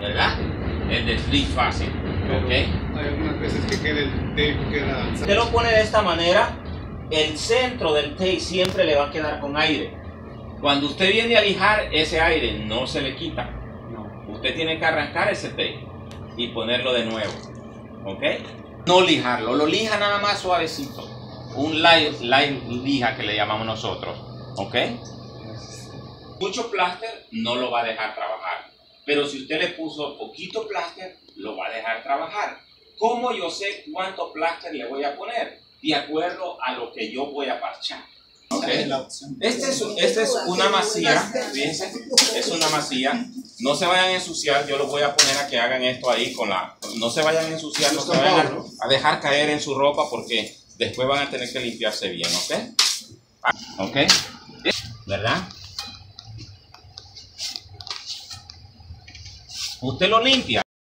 ¿verdad? El desliz fácil, ¿ok? Hay algunas veces que queda el tape, queda... Usted lo pone de esta manera, el centro del tape siempre le va a quedar con aire. Cuando usted viene a lijar, ese aire no se le quita. No. Usted tiene que arrancar ese tape y ponerlo de nuevo, ¿ok? No lijarlo, lo lija nada más suavecito. Un light, light lija que le llamamos nosotros, ¿ok? Mucho pláster no lo va a dejar trabajar. Pero si usted le puso poquito pláster, lo va a dejar trabajar. ¿Cómo yo sé cuánto pláster le voy a poner? De acuerdo a lo que yo voy a parchar. ¿ok? Este es, este es una masía, fíjense, es una masía. No se vayan a ensuciar, yo los voy a poner a que hagan esto ahí con la... No se vayan a ensuciar, no se vayan a, a dejar caer en su ropa porque después van a tener que limpiarse bien, ¿ok? Ah, ¿Ok? ¿Verdad? Usted lo limpia.